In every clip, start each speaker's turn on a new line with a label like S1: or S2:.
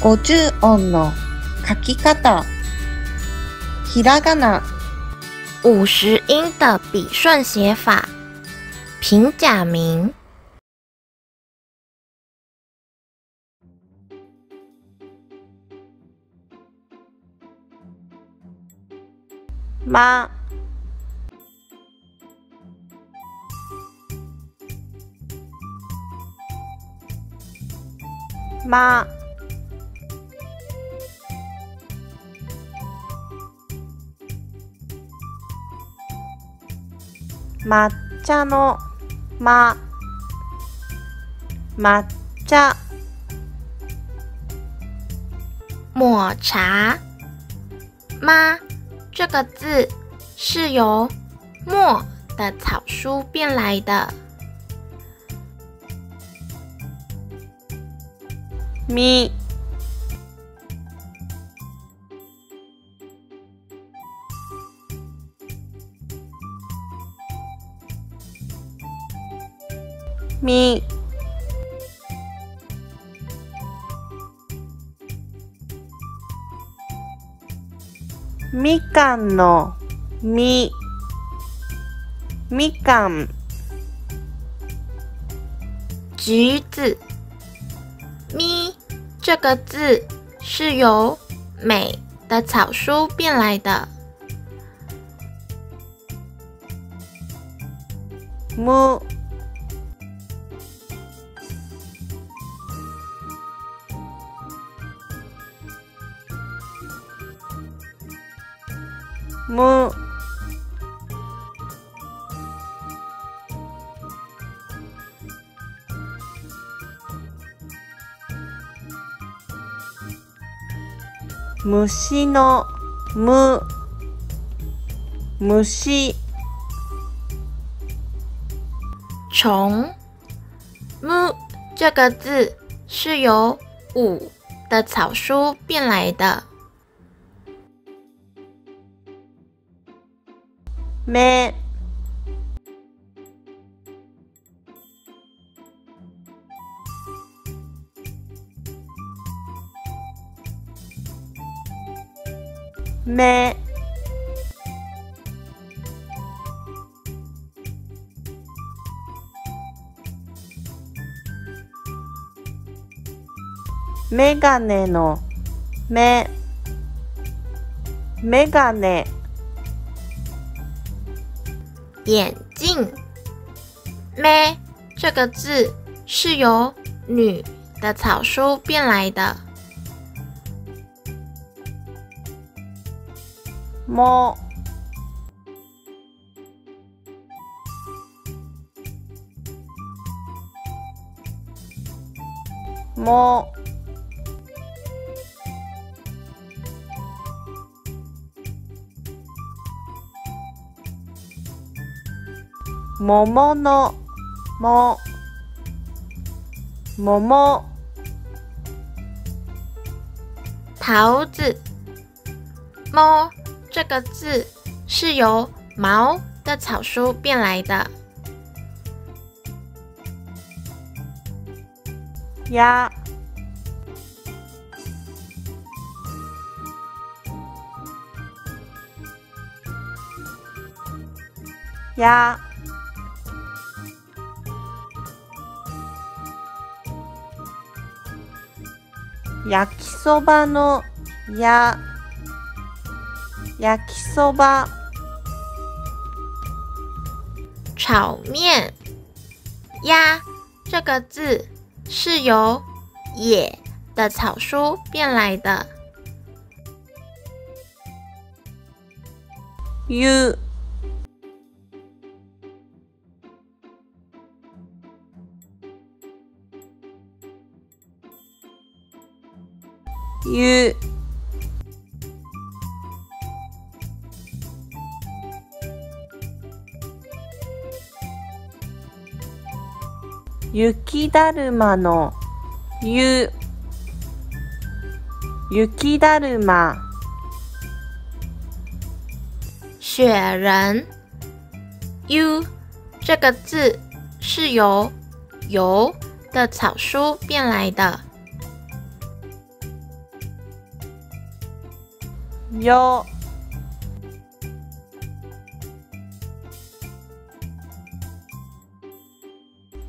S1: 50音の書き方。ひらがな、
S2: 五十音的笔顺写法，平假名。
S1: ま、ま、 抹茶のま、抹茶、
S2: 抹茶，妈这个字是由墨的草书变来的。
S1: み、 み、みかんのみ、みかん、
S2: 橘子，咪这个字是由美的草书变来的。
S1: む、 む、虫のむ、虫、
S2: 虫，木这个字是由五的草书变来的。
S1: 目、目、メガネの目、メガネ、
S2: 眼镜，咩这个字是由女的草书变来的。
S1: も、も、桃のも、桃、
S2: 桃子，猫这个字是由毛的草书变来的。
S1: や、や、 焼きそばのや、焼きそば、
S2: 炒面，鸭这个字是由野的草书变来的。
S1: ゆ、 ゆ、雪だるまのゆ、雪だるま、
S2: 雪人，u 这个字是由油的草书变来的。
S1: よ。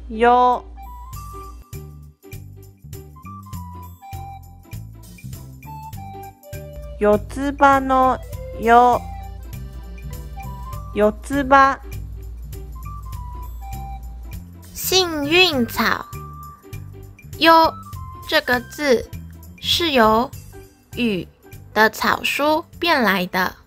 S1: よ。四つ葉のよ。四つ葉。
S2: 幸运草，优这个字是由雨的草书变来的。